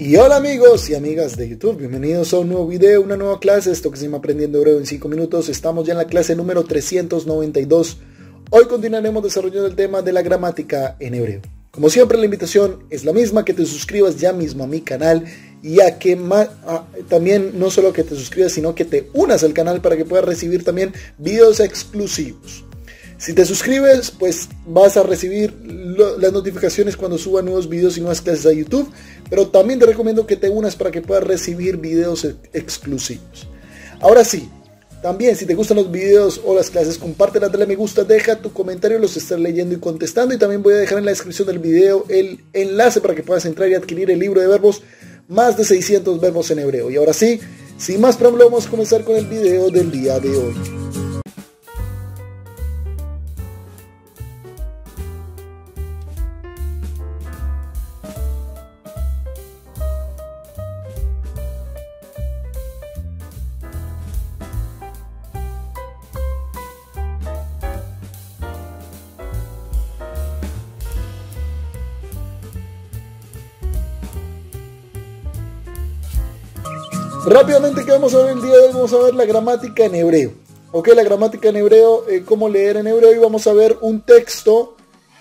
Y hola amigos y amigas de YouTube, bienvenidos a un nuevo video, una nueva clase, esto que se llama Aprendiendo Hebreo en 5 minutos. Estamos ya en la clase número 392. Hoy continuaremos desarrollando el tema de la gramática en hebreo. Como siempre la invitación es la misma, que te suscribas ya mismo a mi canal y a que más, también no solo que te suscribas, sino que te unas al canal para que puedas recibir también videos exclusivos. Si te suscribes, pues vas a recibir las notificaciones cuando suba nuevos videos y nuevas clases a YouTube. Pero también te recomiendo que te unas para que puedas recibir videos exclusivos. Ahora sí, también si te gustan los videos o las clases, compártela, dale me gusta, deja tu comentario, los estaré leyendo y contestando. Y también voy a dejar en la descripción del video el enlace para que puedas entrar y adquirir el libro de verbos, más de 600 verbos en hebreo. Y ahora sí, sin más preámbulo, vamos a comenzar con el video del día de hoy. Rápidamente, ¿qué vamos a ver el día de hoy? Vamos a ver la gramática en hebreo. Ok, la gramática en hebreo, eh, cómo leer en hebreo y vamos a ver un texto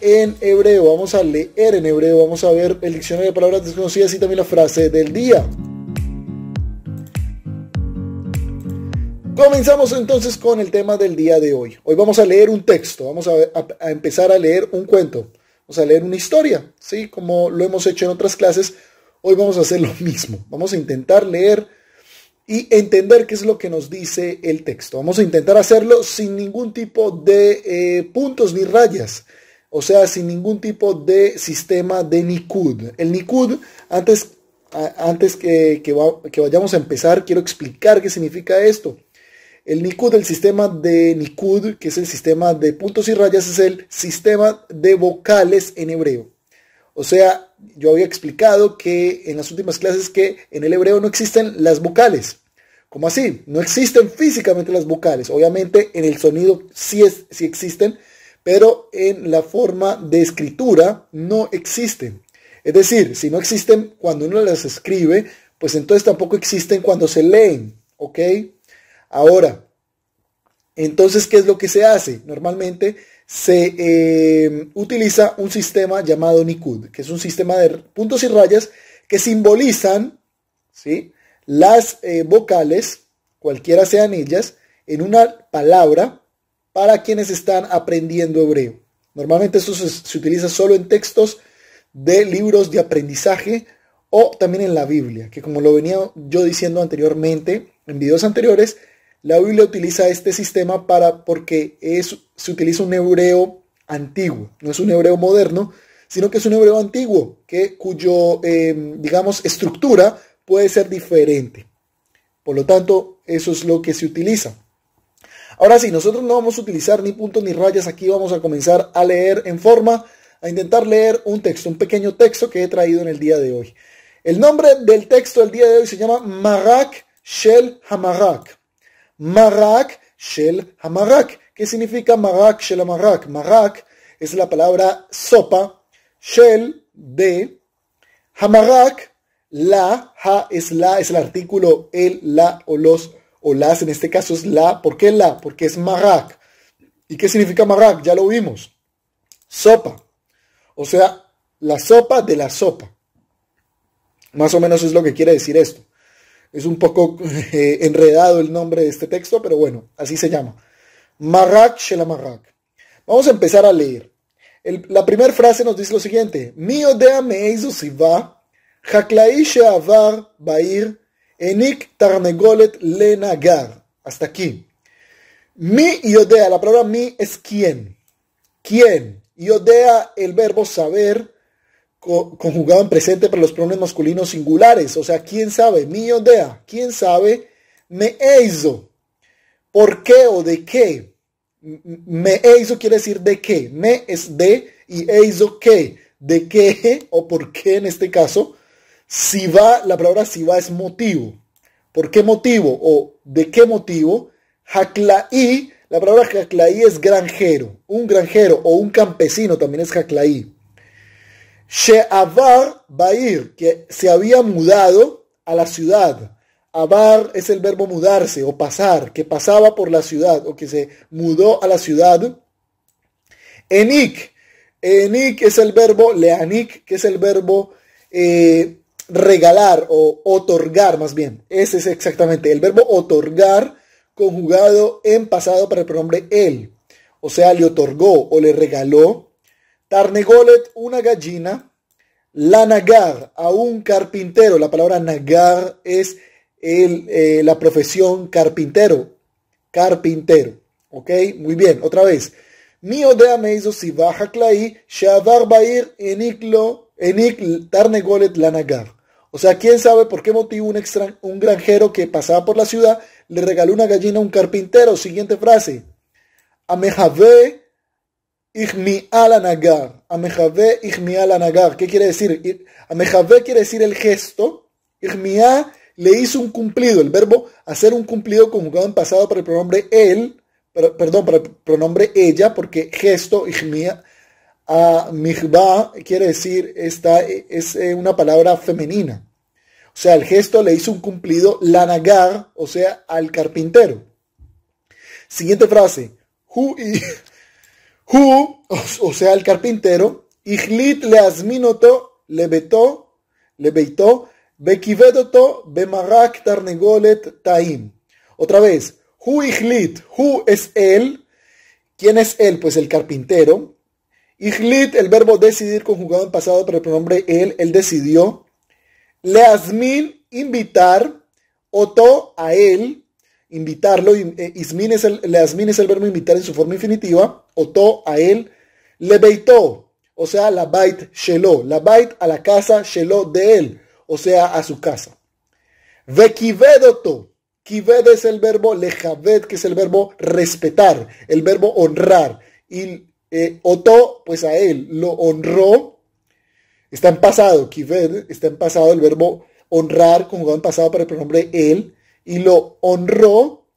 en hebreo. Vamos a leer en hebreo, vamos a ver el diccionario de palabras desconocidas y también la frase del día. Comenzamos entonces con el tema del día de hoy. Hoy vamos a leer un texto, vamos a, a, empezar a leer un cuento, vamos a leer una historia, ¿sí? Como lo hemos hecho en otras clases, hoy vamos a hacer lo mismo. Vamos a intentar leer y entender qué es lo que nos dice el texto. Vamos a intentar hacerlo sin ningún tipo de eh, puntos ni rayas, o sea, sin ningún tipo de sistema de Nikud. El Nikud, antes, antes que, que, vayamos a empezar, quiero explicar qué significa esto. El Nikud, el sistema de Nikud, que es el sistema de puntos y rayas, es el sistema de vocales en hebreo. O sea, yo había explicado que en las últimas clases que en el hebreo no existen las vocales. ¿Cómo así? No existen físicamente las vocales. Obviamente en el sonido sí, es, sí existen, pero en la forma de escritura no existen. Es decir, si no existen cuando uno las escribe, pues entonces tampoco existen cuando se leen. ¿Ok? Ahora, entonces, ¿qué es lo que se hace? Normalmente se eh, utiliza un sistema llamado Nikud, que es un sistema de puntos y rayas que simbolizan ¿sí? Las eh, vocales, cualquiera sean ellas, en una palabra para quienes están aprendiendo hebreo. Normalmente esto se, utiliza solo en textos de libros de aprendizaje o también en la Biblia, que como lo venía yo diciendo anteriormente en videos anteriores, la Biblia utiliza este sistema para, porque es, se utiliza un hebreo antiguo, no es un hebreo moderno, sino que es un hebreo antiguo, que, cuyo, em, digamos, estructura puede ser diferente. Por lo tanto, eso es lo que se utiliza. Ahora sí, nosotros no vamos a utilizar ni puntos ni rayas, aquí vamos a comenzar a leer en forma, a intentar leer un texto, un pequeño texto que he traído en el día de hoy. El nombre del texto del día de hoy se llama Marak Shel Hamarak. Marak Shel Hamarak. ¿Qué significa Marak Shel Hamarak? Marak es la palabra sopa, Shel de, Hamarak, la, ha es la, es el artículo el, la o los o las, en este caso es la. ¿Por qué la? Porque es Marak. ¿Y qué significa Marak? Ya lo vimos. Sopa. O sea, la sopa de la sopa. Más o menos es lo que quiere decir esto. Es un poco eh, enredado el nombre de este texto, pero bueno, así se llama. Marak Shelamarrak. Vamos a empezar a leer. la primera frase nos dice lo siguiente. Odea meizu siva, haklai sheavar bair, enik tarnegolet lenagar. Hasta aquí. Mi yodea, la palabra mi es quién. ¿Quién? Yodea, el verbo saber, conjugado en presente para los pronombres masculinos singulares. O sea, ¿quién sabe? Mi odea. ¿Quién sabe? Me eizo. ¿Por qué o de qué? Me eizo quiere decir de qué. Me es de y eizo qué. ¿De qué o por qué en este caso? Si va, la palabra si va es motivo. ¿Por qué motivo o de qué motivo? Haklaí, la palabra haklaí es granjero. Un granjero o un campesino también es haklaí. She'avar Bair, que se había mudado a la ciudad. Avar es el verbo mudarse o pasar, que pasaba por la ciudad o que se mudó a la ciudad. Enik, enik es el verbo leanik, que es el verbo eh, regalar o otorgar más bien. Ese es exactamente el verbo otorgar conjugado en pasado para el pronombre él. O sea, le otorgó o le regaló. Tarnegolet, una gallina. La nagar, a un carpintero. La palabra nagar es el, eh, la profesión carpintero. Carpintero. ¿Ok? Muy bien, otra vez. Mi odea me si baja claí, shavar bair eniklo, enik tarnegolet la nagar. O sea, ¿quién sabe por qué motivo un, un granjero que pasaba por la ciudad le regaló una gallina a un carpintero? Siguiente frase. Amejave Ichmi nagar. Amejave Ichmi nagar. ¿Qué quiere decir? Amejave quiere decir el gesto. Ichmiá le hizo un cumplido. El verbo hacer un cumplido conjugado en pasado para el pronombre él. Perdón, para el pronombre ella, porque gesto, Ichmiá, a quiere decir, esta es eh, una palabra femenina. O sea, el gesto le hizo un cumplido nagar, o sea, al carpintero. Siguiente frase. Hu, hu o sea, el carpintero, le asminoto, le betó, le bekivedoto, bemarak tarnegolet taim. Otra vez, hu ichlit, hu es él. ¿Quién es él? Pues el carpintero. Ichlit, el verbo decidir conjugado en pasado para el pronombre él, él decidió. Leazmin, invitar. Oto, a él invitarlo, eh, ismin es el, es el verbo invitar en su forma infinitiva, oto a él, lebeitó, o sea, la bait shelo, la bait a la casa shelo de él, o sea, a su casa. Vekivedoto, kived es el verbo lejaved, que es el verbo respetar, el verbo honrar, y eh, oto, pues a él, lo honró, está en pasado, kived, está en pasado el verbo honrar, conjugado en pasado para el pronombre él, y lo honró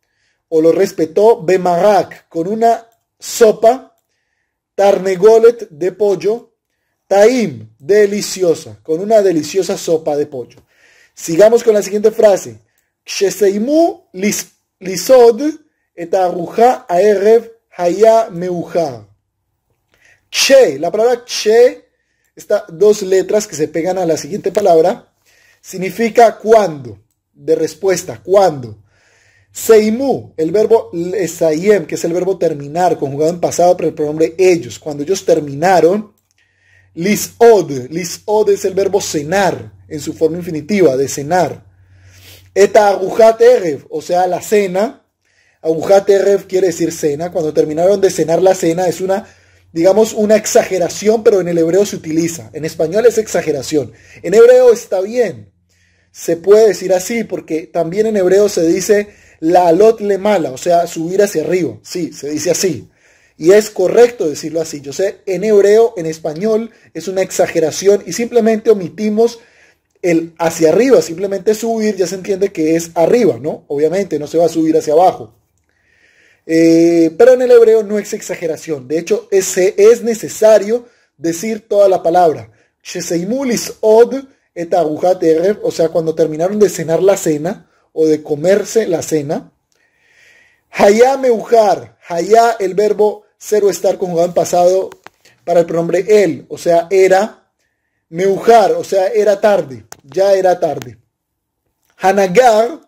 o lo respetó Bemarak con una sopa, tarnegolet de pollo, taim, deliciosa, con una deliciosa sopa de pollo. Sigamos con la siguiente frase. Sheseimu lisod et aerev haya. Che, la palabra che, estas dos letras que se pegan a la siguiente palabra, significa cuando de respuesta. ¿Cuándo? Seimu, el verbo esayem, que es el verbo terminar, conjugado en pasado por el pronombre ellos. Cuando ellos terminaron, lisod, lisod es el verbo cenar, en su forma infinitiva, de cenar. Eta agujat erev, o sea, la cena. Agujat erev quiere decir cena. Cuando terminaron de cenar la cena, es una, digamos, una exageración, pero en el hebreo se utiliza. En español es exageración. En hebreo está bien se puede decir así, porque también en hebreo se dice la alot le mala, o sea, subir hacia arriba. Sí, se dice así. Y es correcto decirlo así. Yo sé, en hebreo, en español, es una exageración y simplemente omitimos el hacia arriba. Simplemente subir ya se entiende que es arriba, ¿no? Obviamente no se va a subir hacia abajo. Eh, pero en el hebreo no es exageración. De hecho, es, es necesario decir toda la palabra. Od o sea, cuando terminaron de cenar la cena o de comerse la cena. Hayá meujar, hayá el verbo ser o estar conjugado en pasado para el pronombre él, o sea, era meujar, o sea, era tarde, ya era tarde. Hanagar,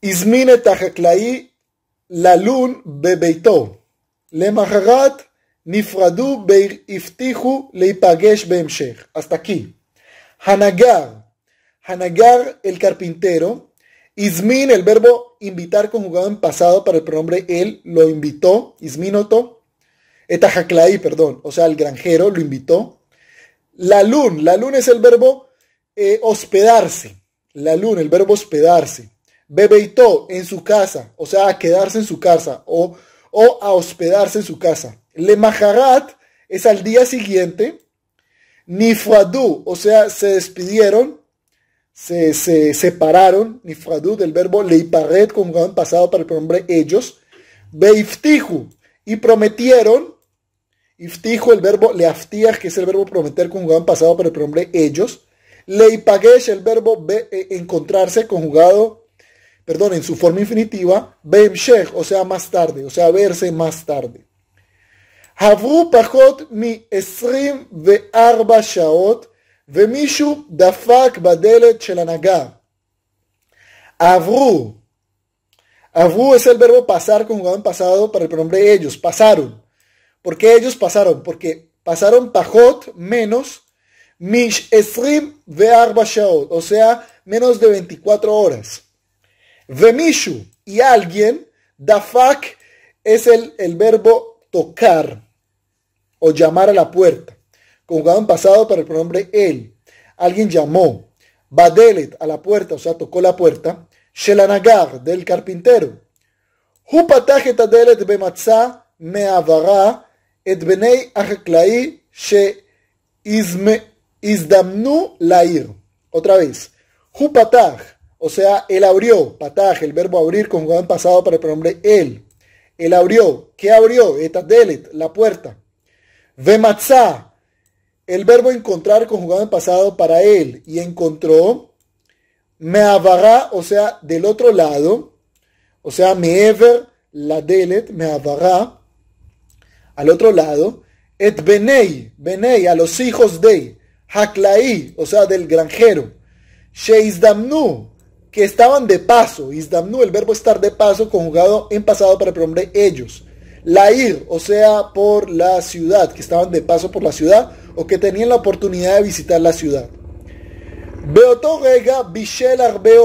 izmine tajaklai, lalun bebeito, lemaharat, nifradu beir iftihu leipagesh beemshech. Hasta aquí. Hanagar. Hanagar, el carpintero. Ismin, el verbo invitar conjugado en pasado para el pronombre él, lo invitó. Isminoto. Etajaklai, perdón. O sea, el granjero lo invitó. La lun. La lun es el verbo eh, hospedarse. La lun, el verbo hospedarse. Bebeito, en su casa. O sea, a quedarse en su casa. O, o a hospedarse en su casa. Le maharat es al día siguiente Nifradu, o sea, se despidieron, se, separaron, Nifradu del verbo leiparet, como han pasado para el pronombre ellos, Beiftihu, y prometieron, Iftijo, el verbo leaftiach, que es el verbo prometer conjugado en pasado para el pronombre ellos. Leipagesh, el verbo eh, encontrarse conjugado, perdón, en su forma infinitiva. Beimshech, o sea, más tarde, o sea, verse más tarde. Havru pachot mi esrim ve arba shaot ומישהו דפק בדלת של הנהגה. Avru. Avru es el verbo pasar conjugado en pasado para el pronombre ellos. Pasaron. ¿Por qué ellos pasaron? Porque pasaron pajot menos mish esrim ve'arba shaot. O sea, menos de 24 horas. Vemishu y alguien, dafak es el, el verbo tocar o llamar a la puerta, conjugado en pasado para el pronombre él. Alguien llamó. Badelet a la puerta, o sea, tocó la puerta. Shelanagar, del carpintero. Hu patach et adelet bematzah me'avara et benei ahaklai she'izdamnu lair. Otra vez. Hu o sea, él abrió. Pataj, el verbo abrir conjugado en pasado para el pronombre él. Él abrió. ¿Qué abrió? Etadelet, la puerta. Vematzah, el verbo encontrar conjugado en pasado para él y encontró, me avará, o sea, del otro lado, o sea, meever la delet, me avará, al otro lado, et benei, benei, a los hijos de, haklaí, o sea, del granjero, sheizdamnu, que estaban de paso, isdamnu, el verbo estar de paso, conjugado en pasado para el pronombre ellos, lair, o sea, por la ciudad, que estaban de paso por la ciudad, o que tenían la oportunidad de visitar la ciudad. rega bishel arbe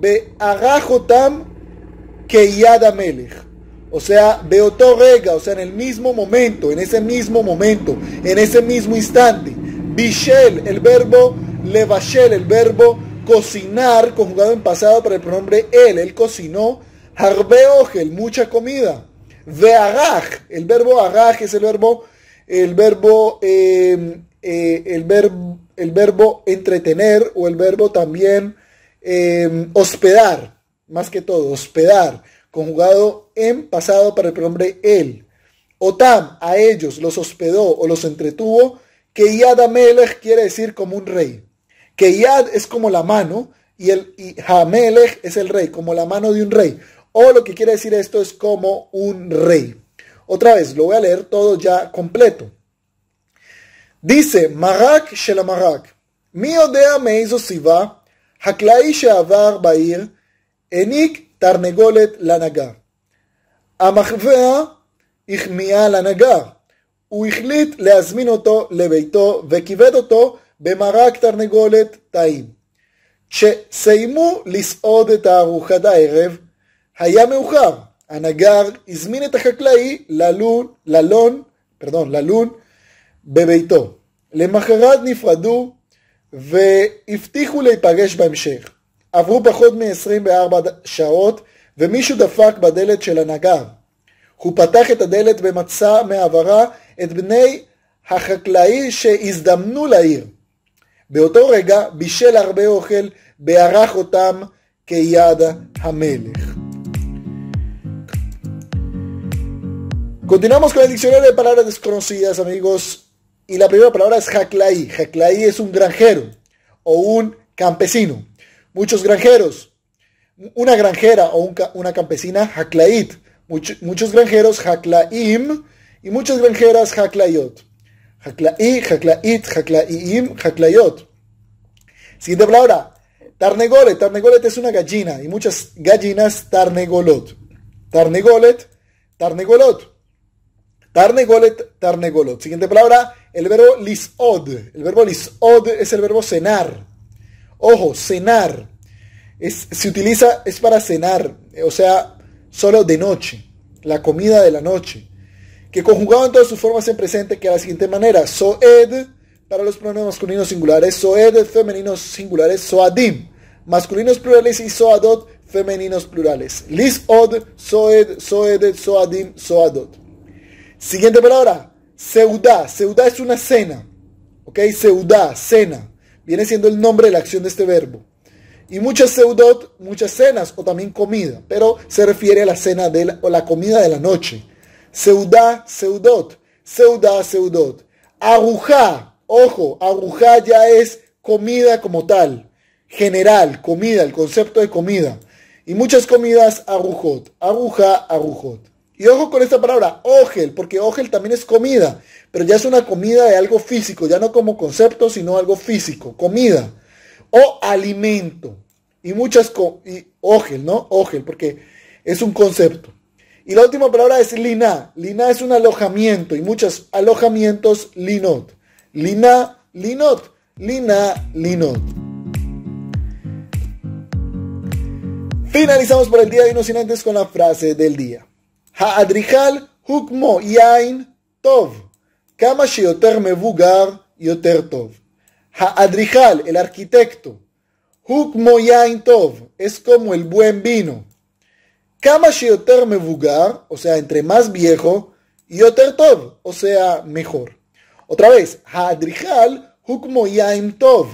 be'arajotam keyad. O sea, rega, o sea, en el mismo momento, en ese mismo momento, en ese mismo instante. Bishel, el verbo levashel, el verbo cocinar, conjugado en pasado para el pronombre él, él cocinó. Harbe mucha comida. Ve'araj, el verbo araj es el verbo el verbo, em, eh, el, verbo el verbo entretener o el verbo también em, hospedar, más que todo, hospedar, conjugado en pasado para el pronombre él. Otam, a ellos los hospedó o los entretuvo, que Yad Amelech quiere decir como un rey Que Yad es como la mano y el y Hamelech es el rey, como la mano de un rey. O lo que quiere decir esto es como un rey. Otra vez, lo voy a leer todo ya completo. Dice, Marak shel Marak. מי יודע מאיזו סיבה חקלאי שעבר בעיר העניק תרנגולת לנגר. המחווה החמיאה לנגר. הוא החליט להזמין אותו לביתו וכיבד אותו במרק תרנגולת טעים. כשסיימו לסעוד את ארוחת הערב, היה מאוחר. הנגר הזמין את החקלאי ללון, ללון, פרדון, ללון בביתו. למחרת נפרדו והבטיחו להיפגש בהמשך. עברו פחות מ-24 שעות ומישהו דפק בדלת של הנגר. הוא פתח את הדלת ומצא מעברה את בני החקלאי שהזדמנו לעיר. באותו רגע בישל הרבה אוכל וערך אותם כיד המלך. Continuamos con el diccionario de palabras desconocidas, amigos. Y la primera palabra es Haklai. Haklai es un granjero o un campesino. Muchos granjeros. Una granjera o una campesina, Haklait. muchos granjeros, Haklaim. Y muchas granjeras, Haklayot. Haklai, Haklait, Haklaim, Haklayot. Siguiente palabra. Tarnegolet. Tarnegolet es una gallina. Y muchas gallinas, Tarnegolot. Tarnegolet, Tarnegolot. Tarnegolet, tarnegolot. Siguiente palabra, el verbo lisod. El verbo lisod es el verbo cenar. Ojo, cenar. Se utiliza, es para cenar, o sea, solo de noche. La comida de la noche. Que conjugado en todas sus formas en presente que de la siguiente manera. Soed para los pronombres masculinos singulares. Soed femeninos singulares. Soadim masculinos plurales y soadot femeninos plurales. Lisod, soed, soedet, soadim, soadot. Siguiente palabra, seudá. Seudá es una cena. ¿Ok? Seudá, cena. Viene siendo el nombre de la acción de este verbo. Y muchas seudot, muchas cenas o también comida, pero se refiere a la cena de la, o la comida de la noche. Seudá, seudot. seuda, seudot. Agujá, ojo, agujá ya es comida como tal, general, comida, el concepto de comida. Y muchas comidas, agujot, aguja, agujot. Y ojo con esta palabra, ogel, porque ogel también es comida, pero ya es una comida de algo físico, ya no como concepto, sino algo físico, comida o alimento. Y muchas, y ogel, ¿no? Ogel, porque es un concepto. Y la última palabra es lina. Lina es un alojamiento y muchos alojamientos linot. Lina, linot. Lina, linot. Finalizamos por el día de inocentes con la frase del día. Ha'adrijal hukmo yain tov. Kama sheyoter mevugar yoter tov. Ha'adrijal, el arquitecto. Hukmo yain tov. Es como el buen vino. Kama sheyoter mevugar, o sea, entre más viejo, yoter tov, o sea, mejor. Otra vez, ha'adrijal hukmo yain tov.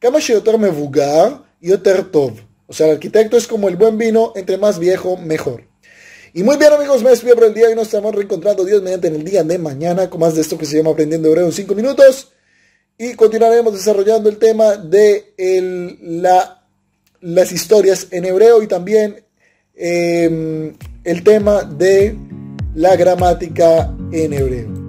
Kama sheyoter mevugar, yoter tov. O sea, el arquitecto es como el buen vino, entre más viejo, mejor. Y muy bien amigos, me despido por el día y nos estamos reencontrando Dios mediante en el día de mañana con más de esto que se llama Aprendiendo Hebreo en 5 minutos. Y continuaremos desarrollando el tema de la, las historias en hebreo y también em, el tema de la gramática en hebreo.